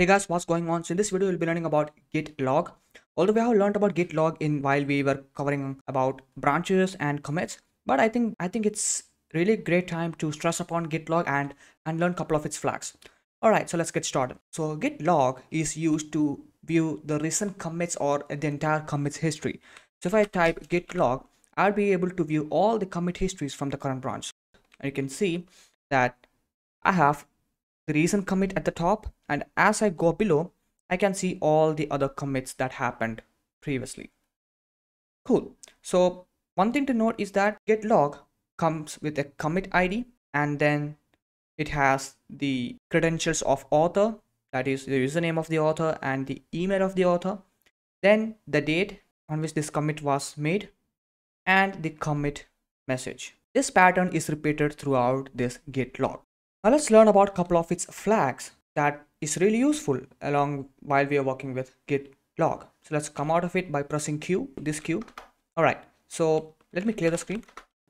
Hey guys, what's going on? So in this video, we'll be learning about git log. Although we have learned about git log in while we were covering about branches and commits, but I think I think it's really great time to stress upon git log and and learn a couple of its flags. All right, so let's get started. So git log is used to view the recent commits or the entire commits history. So if I type git log, I'll be able to view all the commit histories from the current branch. And you can see that I have the recent commit at the top and as I go below I can see all the other commits that happened previously. Cool. So one thing to note is that git log comes with a commit ID and then it has the credentials of author that is the username of the author and the email of the author then the date on which this commit was made and the commit message. This pattern is repeated throughout this git log. Now let's learn about a couple of its flags that is really useful along while we are working with git log. So let's come out of it by pressing Q, this Q. All right, so let me clear the screen.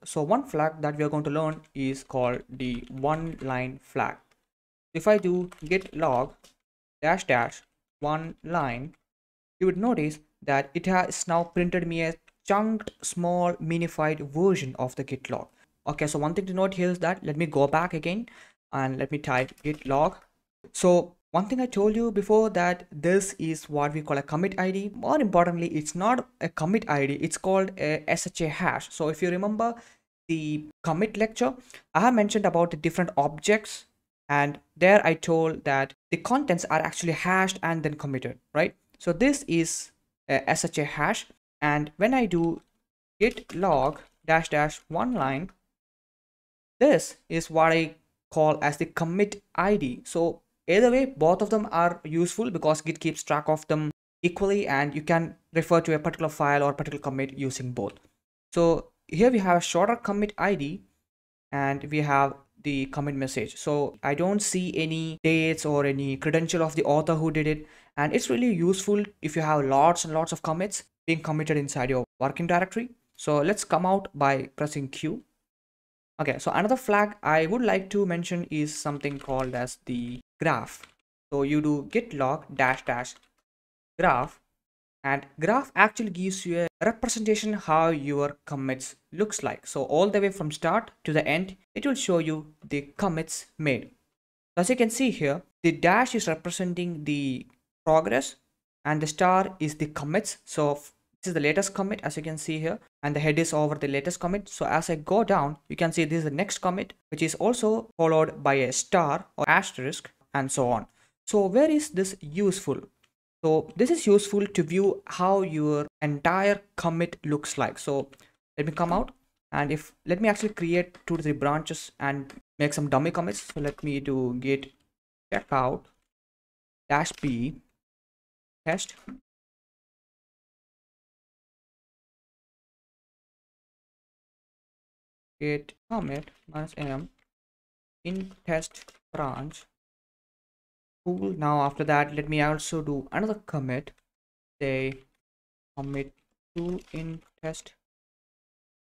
So one flag that we are going to learn is called the one line flag. If I do git log dash dash one line, you would notice that it has now printed me a chunked small minified version of the git log. Okay, so one thing to note here is that let me go back again and let me type git log so one thing i told you before that this is what we call a commit id more importantly it's not a commit id it's called a sha hash. So if you remember the commit lecture i have mentioned about the different objects and there i told that the contents are actually hashed and then committed right? So this is a sha hash and when i do git log dash dash one line this is what i call as the commit ID. So either way, both of them are useful because Git keeps track of them equally and you can refer to a particular file or particular commit using both. So here we have a shorter commit ID and we have the commit message. So I don't see any dates or any credential of the author who did it. And it's really useful if you have lots and lots of commits being committed inside your working directory. So let's come out by pressing Q Okay, so another flag I would like to mention is something called as the graph. So you do git log dash dash graph and graph actually gives you a representation how your commits looks like. So all the way from start to the end, it will show you the commits made. As you can see here, the dash is representing the progress and the star is the commits. So this is the latest commit as you can see here and the head is over the latest commit so as i go down you can see this is the next commit which is also followed by a star or asterisk and so on. So where is this useful? So this is useful to view how your entire commit looks like. So let me come out. And if let me actually create two to three branches and make some dummy commits. So let me do git checkout dash b test. Git commit minus m in test branch cool. Now after that let me also do another commit. Say commit to in test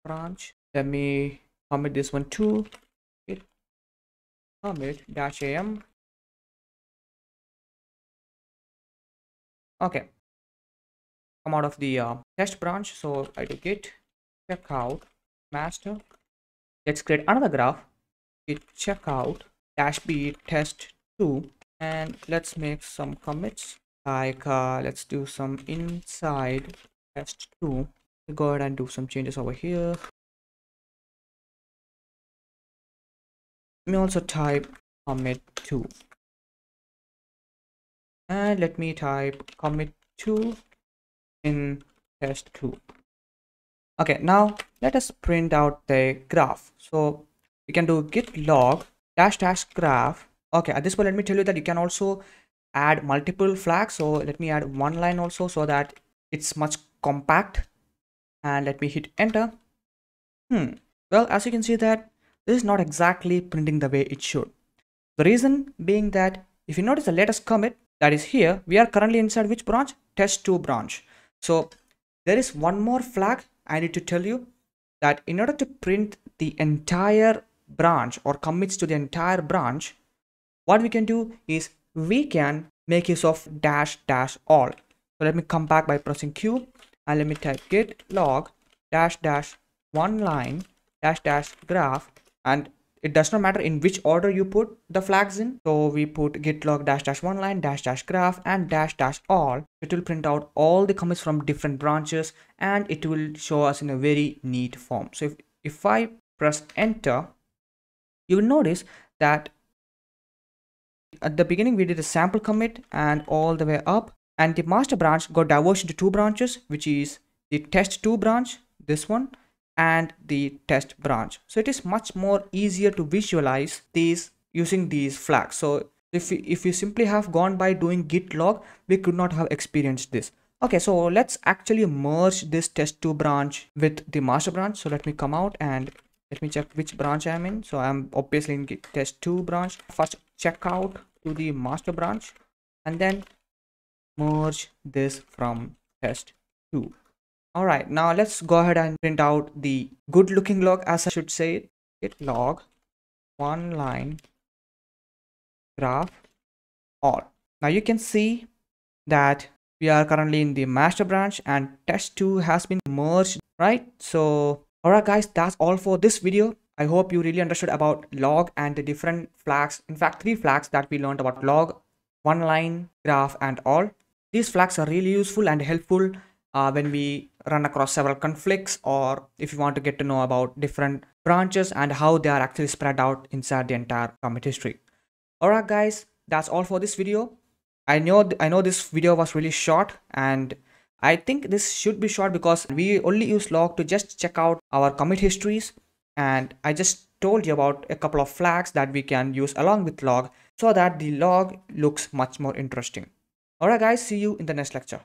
branch. Let me commit this one too it. Commit dash am okay. Come out of the uh, test branch. So i do git checkout master. Let's create another graph. Git checkout dash b test 2 and let's make some commits. Like uh, let's do some inside test 2 go ahead and do some changes over here. Let me also type commit 2 and let me type commit 2 in test 2 okay now let us print out the graph. So we can do git log dash dash graph okay at this point let me tell you that you can also add multiple flags. So let me add one line also so that it's much compact. And let me hit enter. Hmm. Well as you can see that this is not exactly printing the way it should. The reason being that if you notice the latest commit that is here we are currently inside which branch? Test2 branch. So there is one more flag I need to tell you that in order to print the entire branch or commits to the entire branch, what we can do is we can make use of dash dash all. So let me come back by pressing Q and let me type git log dash dash one line dash dash graph. And it does not matter in which order you put the flags in. So we put git log dash dash one line dash dash graph and dash dash all it will print out all the commits from different branches and it will show us in a very neat form. So if, if i press enter you will notice that at the beginning we did a sample commit and all the way up. And the master branch got diverged into two branches which is the test2 branch this one and the test branch. So it is much more easier to visualize these using these flags. So if we, if you simply have gone by doing git log we could not have experienced this. Okay so let's actually merge this test2 branch with the master branch. So let me come out and let me check which branch i'm in. So i'm obviously in test2 branch. First check out to the master branch and then merge this from test2 all right now let's go ahead and print out the good looking log as i should say it log one line graph all. Now you can see that we are currently in the master branch and test2 has been merged right? So all right guys that's all for this video i hope you really understood about log and the different flags in fact three flags that we learned about log one line graph and all these flags are really useful and helpful uh, when we run across several conflicts or if you want to get to know about different branches and how they are actually spread out inside the entire commit history. Alright guys, that's all for this video. I know I know this video was really short and I think this should be short because we only use log to just check out our commit histories and I just told you about a couple of flags that we can use along with log so that the log looks much more interesting. Alright guys, see you in the next lecture.